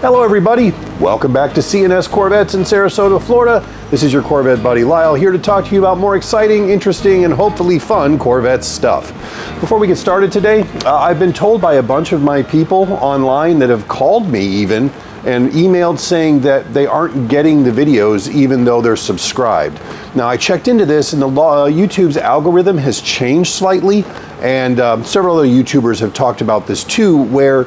Hello, everybody. Welcome back to C&S Corvettes in Sarasota, Florida. This is your Corvette buddy Lyle here to talk to you about more exciting, interesting, and hopefully fun Corvette stuff. Before we get started today, uh, I've been told by a bunch of my people online that have called me even and emailed saying that they aren't getting the videos even though they're subscribed. Now I checked into this and the uh, YouTube's algorithm has changed slightly and uh, several other YouTubers have talked about this too where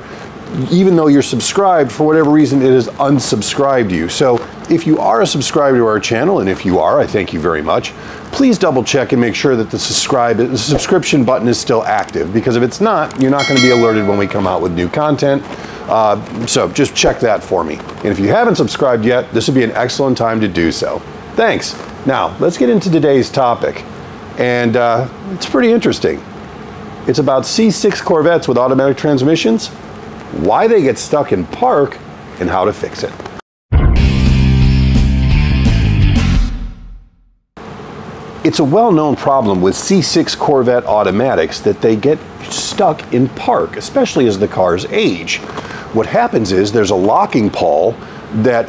even though you're subscribed, for whatever reason, it has unsubscribed you. So if you are a subscriber to our channel, and if you are, I thank you very much, please double check and make sure that the subscribe the subscription button is still active because if it's not, you're not going to be alerted when we come out with new content. Uh, so just check that for me. And if you haven't subscribed yet, this would be an excellent time to do so. Thanks. Now, let's get into today's topic. And uh, it's pretty interesting. It's about C6 Corvettes with automatic transmissions, why they get stuck in park, and how to fix it. It's a well-known problem with C6 Corvette automatics that they get stuck in park, especially as the cars age. What happens is there's a locking pawl that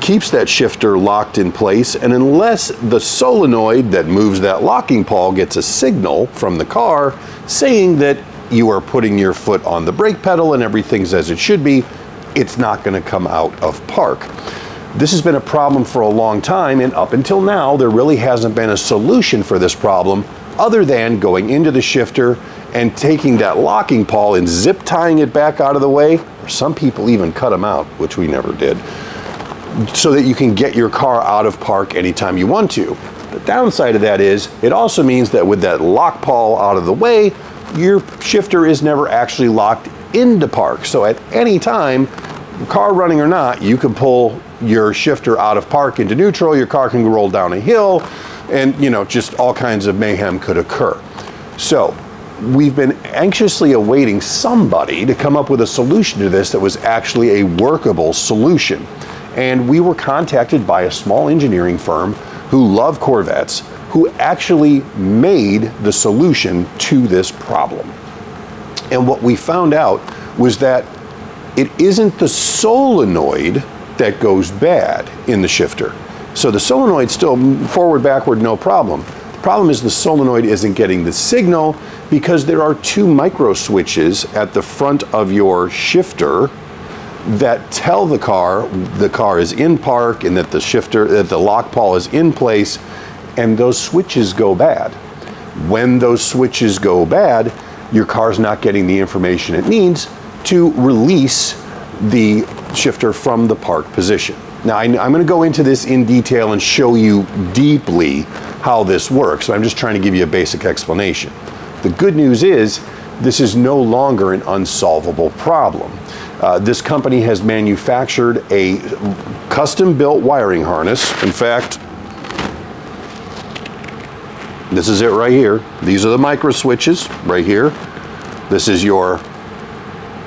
keeps that shifter locked in place and unless the solenoid that moves that locking pawl gets a signal from the car saying that you are putting your foot on the brake pedal and everything's as it should be, it's not going to come out of park. This has been a problem for a long time, and up until now, there really hasn't been a solution for this problem other than going into the shifter and taking that locking pawl and zip tying it back out of the way, or some people even cut them out, which we never did, so that you can get your car out of park anytime you want to. The downside of that is it also means that with that lock pawl out of the way, your shifter is never actually locked into park. So at any time, car running or not, you can pull your shifter out of park into neutral, your car can roll down a hill, and you know, just all kinds of mayhem could occur. So we've been anxiously awaiting somebody to come up with a solution to this that was actually a workable solution. And we were contacted by a small engineering firm who love Corvettes, who actually made the solution to this problem. And what we found out was that it isn't the solenoid that goes bad in the shifter. So the solenoid still forward, backward, no problem. The problem is the solenoid isn't getting the signal because there are two micro switches at the front of your shifter that tell the car the car is in park and that the shifter that the lock pawl is in place and those switches go bad. When those switches go bad, your car's not getting the information it needs to release the shifter from the park position. Now, I, am going to go into this in detail and show you deeply how this works. So I'm just trying to give you a basic explanation. The good news is this is no longer an unsolvable problem. Uh, this company has manufactured a custom built wiring harness. In fact, this is it right here. These are the micro switches right here. This is your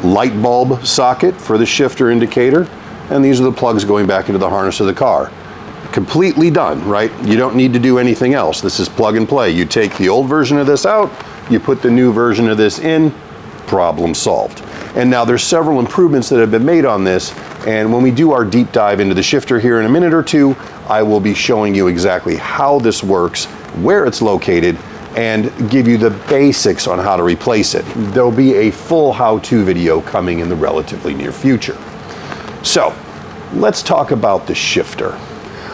light bulb socket for the shifter indicator, and these are the plugs going back into the harness of the car. Completely done, right? You don't need to do anything else. This is plug and play. You take the old version of this out, you put the new version of this in, problem solved. And now there's several improvements that have been made on this, and when we do our deep dive into the shifter here in a minute or two, I will be showing you exactly how this works, where it's located, and give you the basics on how to replace it. There'll be a full how-to video coming in the relatively near future. So, let's talk about the shifter.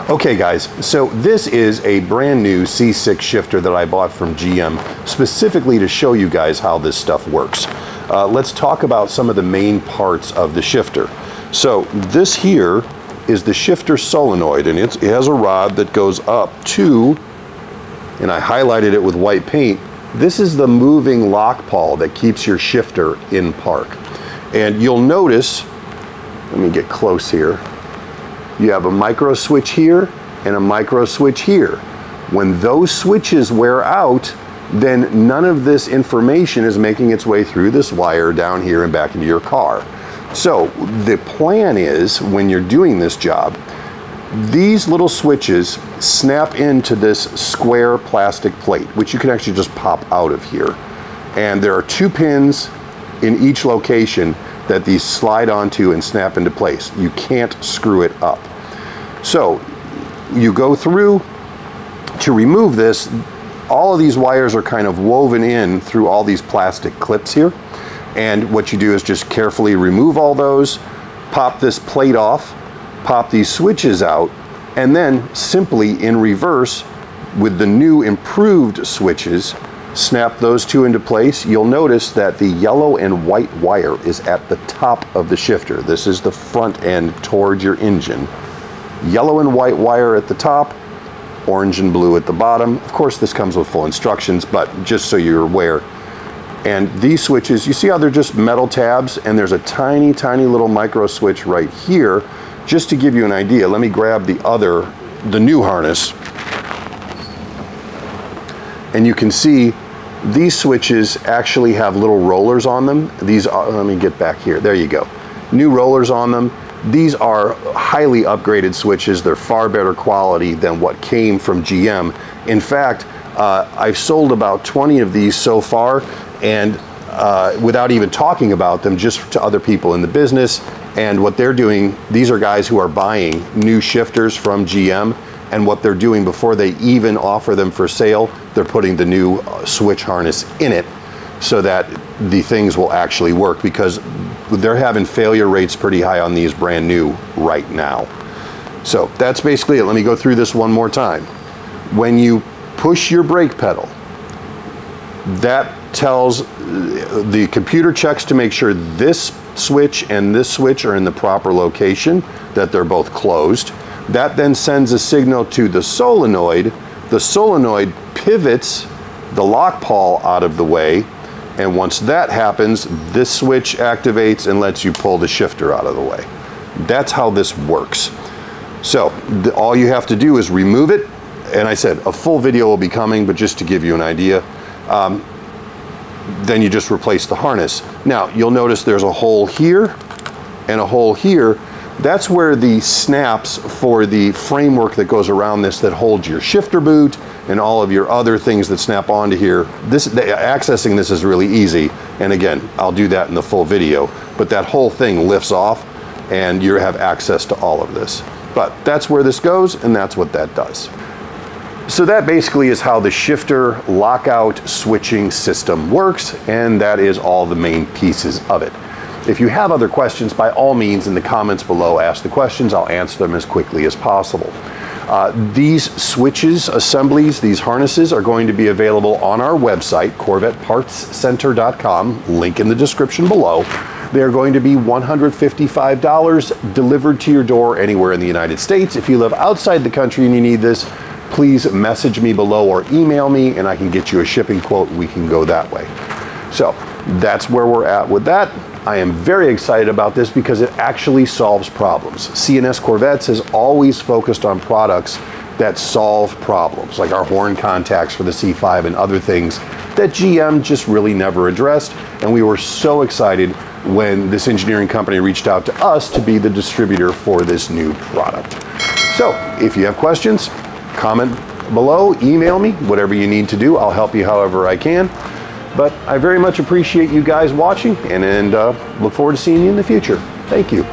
Okay guys, so this is a brand new C6 shifter that I bought from GM specifically to show you guys how this stuff works. Uh, let's talk about some of the main parts of the shifter. So this here is the shifter solenoid and it has a rod that goes up to and I highlighted it with white paint, this is the moving lock pawl that keeps your shifter in park. And you'll notice, let me get close here, you have a micro switch here and a micro switch here. When those switches wear out, then none of this information is making its way through this wire down here and back into your car. So the plan is when you're doing this job, these little switches snap into this square plastic plate, which you can actually just pop out of here. And there are two pins in each location that these slide onto and snap into place. You can't screw it up. So you go through to remove this, all of these wires are kind of woven in through all these plastic clips here. And what you do is just carefully remove all those, pop this plate off, pop these switches out, and then simply in reverse with the new improved switches, snap those two into place. You'll notice that the yellow and white wire is at the top of the shifter. This is the front end towards your engine. Yellow and white wire at the top, orange and blue at the bottom. Of course, this comes with full instructions, but just so you're aware. And these switches, you see how they're just metal tabs and there's a tiny, tiny little micro switch right here. Just to give you an idea, let me grab the other, the new harness. And you can see these switches actually have little rollers on them. These are, let me get back here, there you go. New rollers on them. These are highly upgraded switches. They're far better quality than what came from GM. In fact, uh, I've sold about 20 of these so far and uh, without even talking about them just to other people in the business and what they're doing these are guys who are buying new shifters from GM and what they're doing before they even offer them for sale they're putting the new uh, switch harness in it so that the things will actually work because they're having failure rates pretty high on these brand new right now. So that's basically it. Let me go through this one more time. When you push your brake pedal, that tells the computer checks to make sure this switch and this switch are in the proper location, that they're both closed. That then sends a signal to the solenoid. The solenoid pivots the lock pawl out of the way and once that happens, this switch activates and lets you pull the shifter out of the way. That's how this works. So the, all you have to do is remove it. And I said a full video will be coming, but just to give you an idea, um, then you just replace the harness. Now you'll notice there's a hole here and a hole here. That's where the snaps for the framework that goes around this that holds your shifter boot and all of your other things that snap onto here. This Accessing this is really easy. And again, I'll do that in the full video. But that whole thing lifts off and you have access to all of this. But that's where this goes and that's what that does. So that basically is how the shifter lockout switching system works and that is all the main pieces of it. If you have other questions, by all means in the comments below, ask the questions. I'll answer them as quickly as possible. Uh, these switches, assemblies, these harnesses are going to be available on our website, CorvettePartsCenter.com, link in the description below. They're going to be $155 delivered to your door anywhere in the United States. If you live outside the country and you need this, please message me below or email me and I can get you a shipping quote. We can go that way. So that's where we're at with that. I am very excited about this because it actually solves problems. C&S Corvettes has always focused on products that solve problems, like our horn contacts for the C5 and other things that GM just really never addressed. And we were so excited when this engineering company reached out to us to be the distributor for this new product. So if you have questions, comment below, email me, whatever you need to do. I'll help you however I can. But I very much appreciate you guys watching and, and uh, look forward to seeing you in the future. Thank you.